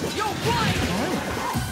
You're right!